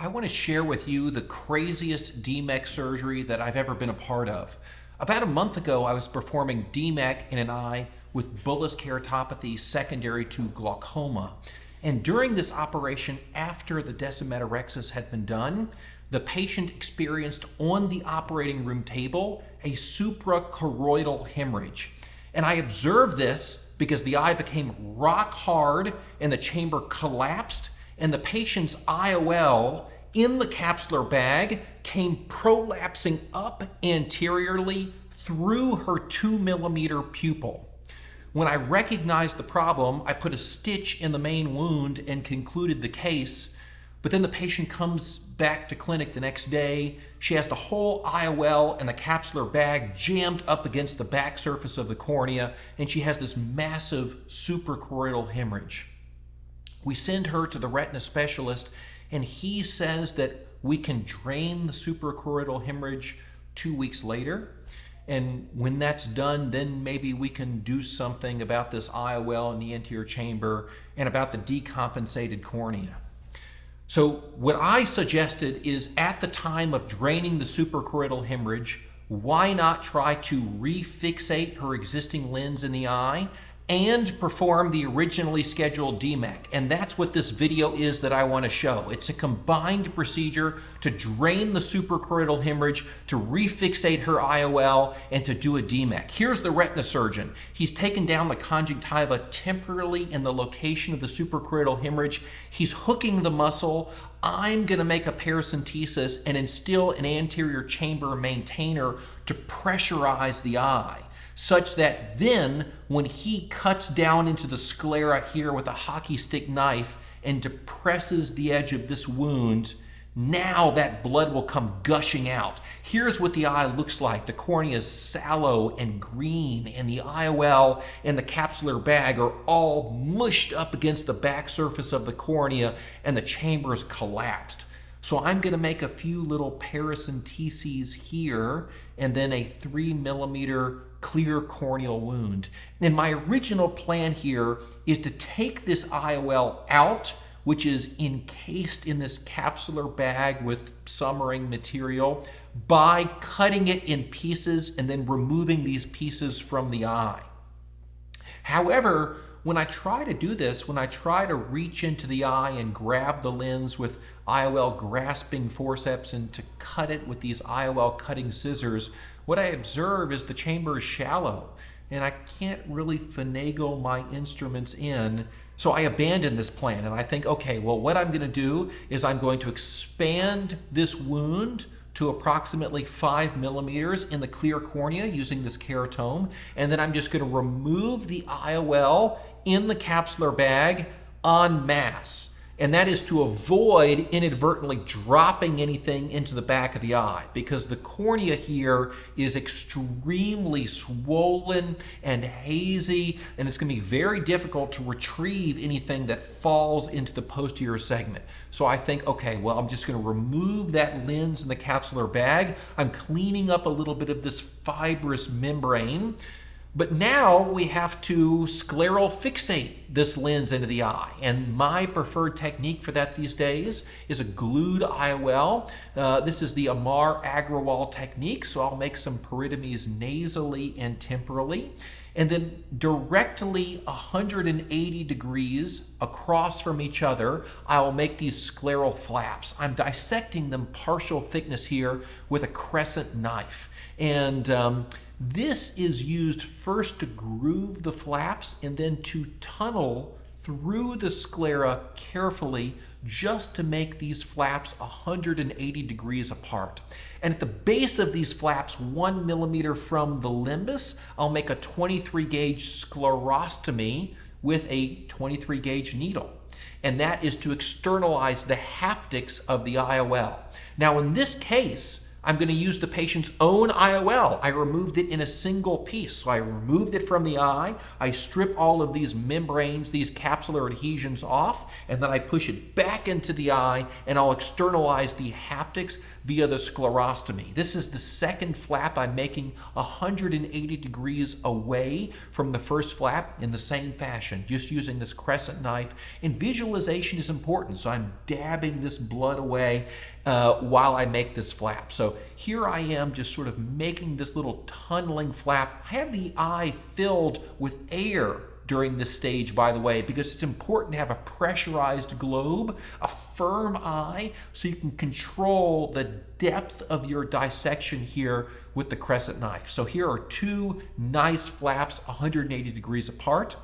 I want to share with you the craziest DMEK surgery that I've ever been a part of. About a month ago, I was performing DMEK in an eye with bullous keratopathy secondary to glaucoma. And during this operation, after the descemetorrhexis had been done, the patient experienced on the operating room table a suprachoroidal hemorrhage. And I observed this because the eye became rock hard and the chamber collapsed and the patient's IOL in the capsular bag came prolapsing up anteriorly through her two millimeter pupil. When I recognized the problem, I put a stitch in the main wound and concluded the case. But then the patient comes back to clinic the next day. She has the whole IOL and the capsular bag jammed up against the back surface of the cornea, and she has this massive suprachoroidal hemorrhage. We send her to the retina specialist, and he says that we can drain the suprachoroidal hemorrhage two weeks later. And when that's done, then maybe we can do something about this IOL in the anterior chamber and about the decompensated cornea. So, what I suggested is at the time of draining the suprachoroidal hemorrhage, why not try to refixate her existing lens in the eye and perform the originally scheduled DMEK. And that's what this video is that I want to show. It's a combined procedure to drain the suprachoroidal hemorrhage, to refixate her IOL, and to do a DMEK. Here's the retina surgeon. He's taken down the conjunctiva temporarily in the location of the suprachoroidal hemorrhage. He's hooking the muscle. I'm going to make a paracentesis and instill an anterior chamber maintainer to pressurize the eye such that then when he cuts down into the sclera here with a hockey stick knife and depresses the edge of this wound, now that blood will come gushing out. Here's what the eye looks like. The cornea is sallow and green, and the IOL and the capsular bag are all mushed up against the back surface of the cornea, and the chamber is collapsed. So I'm going to make a few little paracenteses here, and then a three millimeter clear corneal wound. And my original plan here is to take this IOL out, which is encased in this capsular bag with Soemmering material, by cutting it in pieces and then removing these pieces from the eye. However, when I try to do this, when I try to reach into the eye and grab the lens with IOL grasping forceps and to cut it with these IOL cutting scissors, what I observe is the chamber is shallow and I can't really finagle my instruments in. So I abandon this plan and I think, okay, well, what I'm going to do is I'm going to expand this wound to approximately five millimeters in the clear cornea using this keratome. And then I'm just going to remove the IOL in the capsular bag en masse and that is to avoid inadvertently dropping anything into the back of the eye because the cornea here is extremely swollen and hazy and it's going to be very difficult to retrieve anything that falls into the posterior segment. So I think, okay, well, I'm just going to remove that lens in the capsular bag. I'm cleaning up a little bit of this fibrous membrane but now we have to scleral fixate this lens into the eye. And my preferred technique for that these days is a glued IOL. Uh, this is the Amar Agarwal technique. So I'll make some peritomies nasally and temporally. And then directly 180 degrees across from each other, I'll make these scleral flaps. I'm dissecting them partial thickness here with a crescent knife. And um, this is used first to groove the flaps and then to tunnel through the sclera carefully just to make these flaps 180 degrees apart. And at the base of these flaps, one millimeter from the limbus, I'll make a 23 gauge sclerostomy with a 23 gauge needle. And that is to externalize the haptics of the IOL. Now in this case, I'm going to use the patient's own IOL. I removed it in a single piece. So I removed it from the eye. I strip all of these membranes, these capsular adhesions off, and then I push it back into the eye and I'll externalize the haptics via the sclerostomy. This is the second flap I'm making 180 degrees away from the first flap in the same fashion, just using this crescent knife. And visualization is important, so I'm dabbing this blood away uh, while I make this flap. So here I am just sort of making this little tunneling flap. I have the eye filled with air during this stage, by the way, because it's important to have a pressurized globe, a firm eye, so you can control the depth of your dissection here with the crescent knife. So here are two nice flaps 180 degrees apart.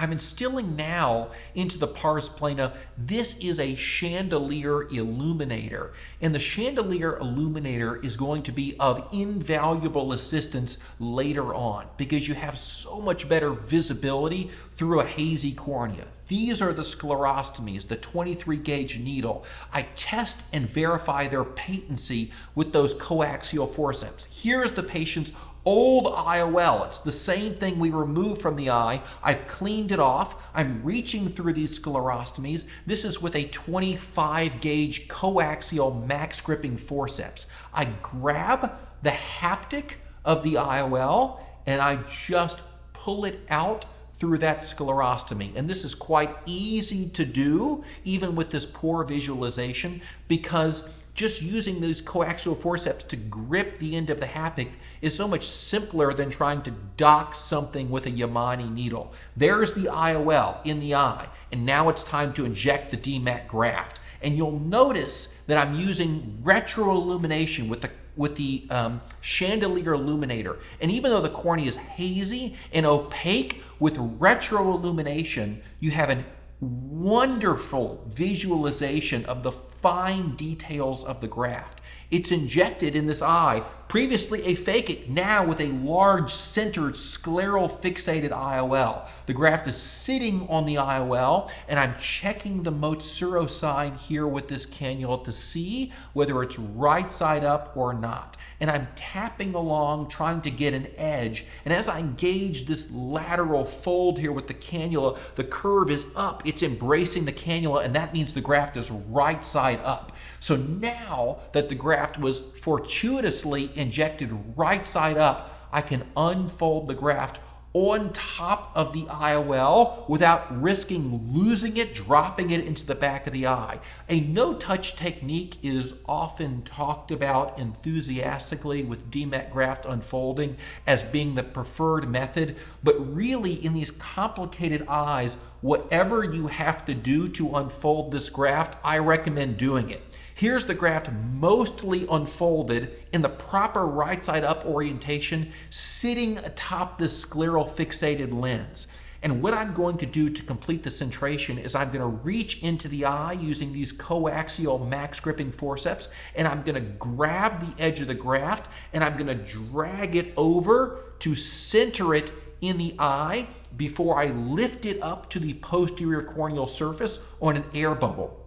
I'm instilling now into the pars plana, this is a chandelier illuminator. And the chandelier illuminator is going to be of invaluable assistance later on because you have so much better visibility through a hazy cornea. These are the sclerostomies, the 23 gauge needle. I test and verify their patency with those coaxial forceps. Here's the patient's old IOL. It's the same thing we removed from the eye. I've cleaned it off. I'm reaching through these sclerostomies. This is with a 25 gauge coaxial max gripping forceps. I grab the haptic of the IOL and I just pull it out through that sclerostomy. And this is quite easy to do, even with this poor visualization, because just using those coaxial forceps to grip the end of the haptic is so much simpler than trying to dock something with a Yamane needle. There's the IOL in the eye, and now it's time to inject the DMEK graft. And you'll notice that I'm using retroillumination with the with the um, chandelier illuminator. And even though the cornea is hazy and opaque, with retroillumination, you have a wonderful visualization of the fine details of the graft. It's injected in this eye, previously aphakic, now with a large centered scleral fixated IOL. The graft is sitting on the IOL, and I'm checking the Moutsouris sign here with this cannula to see whether it's right side up or not. And I'm tapping along, trying to get an edge. And as I engage this lateral fold here with the cannula, the curve is up. It's embracing the cannula, and that means the graft is right side up. So now that the graft was fortuitously injected right side up, I can unfold the graft on top of the IOL without risking losing it, dropping it into the back of the eye. A no-touch technique is often talked about enthusiastically with DMEK graft unfolding as being the preferred method, but really in these complicated eyes, whatever you have to do to unfold this graft, I recommend doing it. Here's the graft mostly unfolded in the proper right side up orientation, sitting atop this scleral fixated lens. And what I'm going to do to complete the centration is I'm going to reach into the eye using these coaxial max gripping forceps, and I'm going to grab the edge of the graft and I'm going to drag it over to center it in the eye before I lift it up to the posterior corneal surface on an air bubble.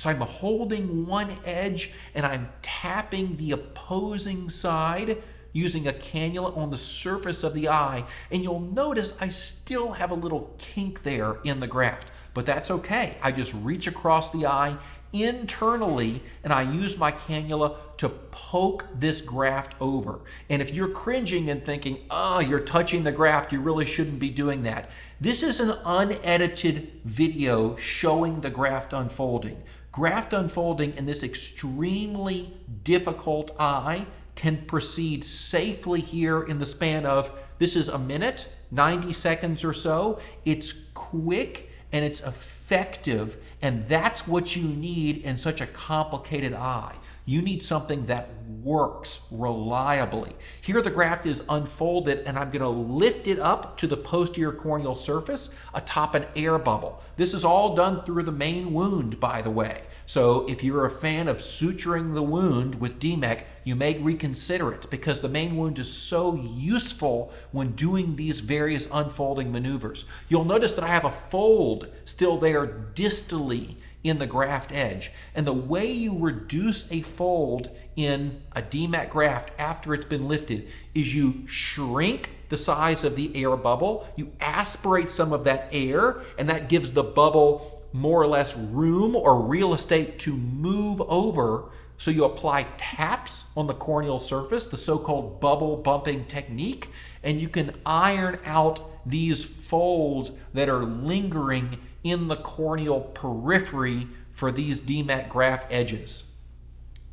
So I'm holding one edge and I'm tapping the opposing side using a cannula on the surface of the eye. And you'll notice I still have a little kink there in the graft, but that's okay. I just reach across the eye internally and I use my cannula to poke this graft over. And if you're cringing and thinking, oh, you're touching the graft, you really shouldn't be doing that. This is an unedited video showing the graft unfolding. Graft unfolding in this extremely difficult eye can proceed safely here in the span of, this is a minute, 90 seconds or so. It's quick and it's effective, and that's what you need in such a complicated eye. You need something that works reliably. Here the graft is unfolded and I'm going to lift it up to the posterior corneal surface atop an air bubble. This is all done through the main wound, by the way. So if you're a fan of suturing the wound with DMEK, you may reconsider it because the main wound is so useful when doing these various unfolding maneuvers. You'll notice that I have a fold still there distally in the graft edge. And the way you reduce a fold in a DMEK graft after it's been lifted is you shrink the size of the air bubble, you aspirate some of that air, and that gives the bubble more or less room or real estate to move over. So you apply taps on the corneal surface, the so-called bubble bumping technique, and you can iron out these folds that are lingering in the corneal periphery for these DMEK graft edges.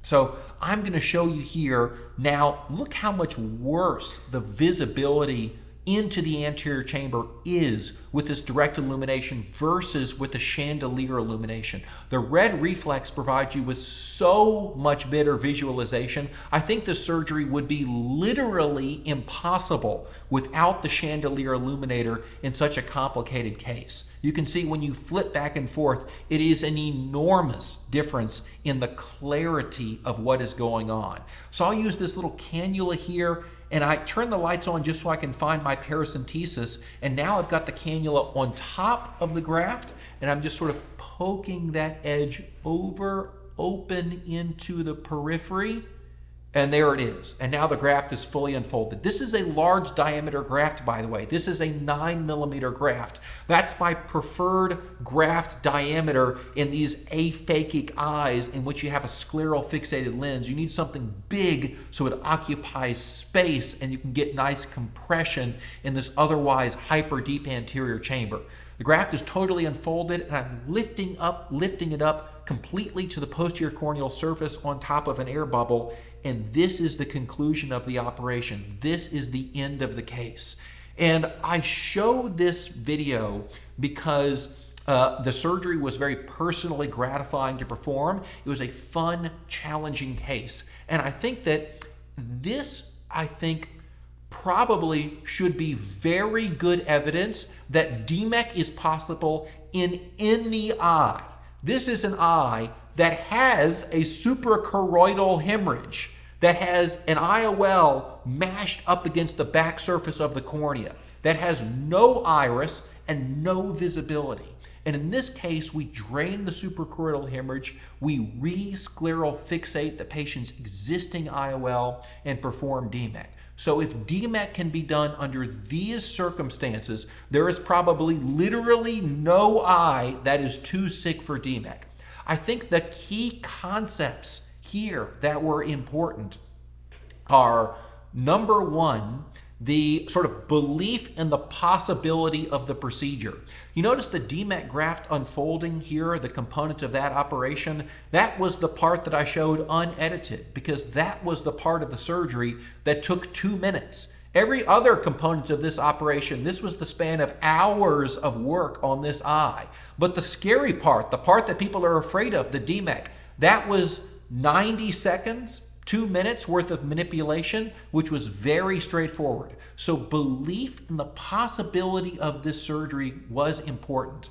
So I'm going to show you here now, look how much worse the visibility into the anterior chamber is with this direct illumination versus with the chandelier illumination. The red reflex provides you with so much better visualization. I think the surgery would be literally impossible without the chandelier illuminator in such a complicated case. You can see when you flip back and forth, it is an enormous difference in the clarity of what is going on. So I'll use this little cannula here and I turn the lights on just so I can find my paracentesis. And now I've got the cannula on top of the graft, and I'm just sort of poking that edge over, open into the periphery. And there it is. And now the graft is fully unfolded. This is a large diameter graft, by the way. This is a 9 millimeter graft. That's my preferred graft diameter in these aphakic eyes in which you have a scleral fixated lens. You need something big so it occupies space and you can get nice compression in this otherwise hyper deep anterior chamber. The graft is totally unfolded and I'm lifting up, lifting it up completely to the posterior corneal surface on top of an air bubble. And this is the conclusion of the operation. This is the end of the case. And I show this video because uh, the surgery was very personally gratifying to perform. It was a fun, challenging case. And I think that this, I think, probably should be very good evidence that DMEK is possible in any eye. This is an eye that has a suprachoroidal hemorrhage, that has an IOL mashed up against the back surface of the cornea, that has no iris and no visibility. And in this case, we drain the suprachoroidal hemorrhage, we re-scleral fixate the patient's existing IOL, and perform DMEK. So if DMEK can be done under these circumstances, there is probably literally no eye that is too sick for DMEK. I think the key concepts here that were important are number one, the sort of belief in the possibility of the procedure. You notice the DMEK graft unfolding here, the component of that operation, that was the part that I showed unedited because that was the part of the surgery that took two minutes. Every other component of this operation, this was the span of hours of work on this eye. But the scary part, the part that people are afraid of, the DMEK, that was 90 seconds two minutes worth of manipulation, which was very straightforward. So belief in the possibility of this surgery was important.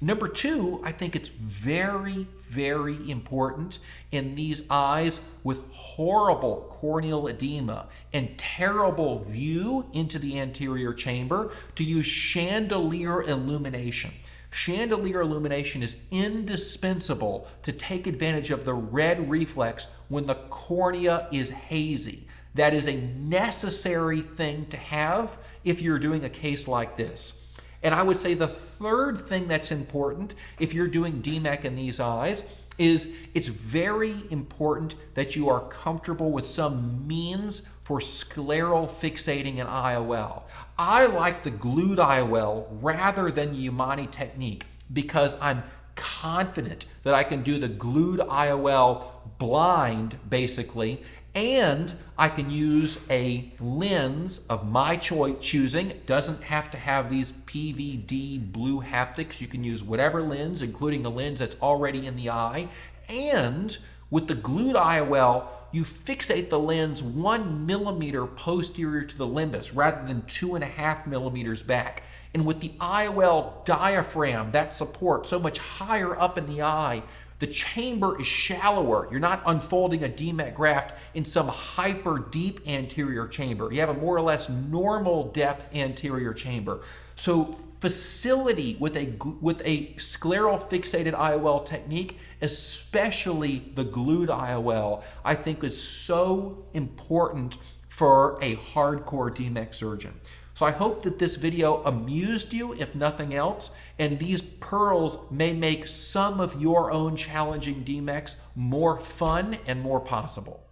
Number two, I think it's very, very important in these eyes with horrible corneal edema and terrible view into the anterior chamber to use chandelier illumination. Chandelier illumination is indispensable to take advantage of the red reflex when the cornea is hazy. That is a necessary thing to have if you're doing a case like this. And I would say the third thing that's important if you're doing DMEK in these eyes is it's very important that you are comfortable with some means for scleral fixating an IOL. I like the glued IOL rather than the Yamane technique because I'm confident that I can do the glued IOL blind basically and I can use a lens of my choice choosing. It doesn't have to have these PVD blue haptics. You can use whatever lens, including a lens that's already in the eye. And with the glued IOL, you fixate the lens one millimeter posterior to the limbus rather than two and a half millimeters back. And with the IOL diaphragm, that support so much higher up in the eye, the chamber is shallower. You're not unfolding a DMEK graft in some hyper deep anterior chamber. You have a more or less normal depth anterior chamber. So facility with a with a scleral fixated IOL technique, especially the glued IOL, I think is so important for a hardcore DMEK surgeon. So I hope that this video amused you, if nothing else, and these pearls may make some of your own challenging DMEKs more fun and more possible.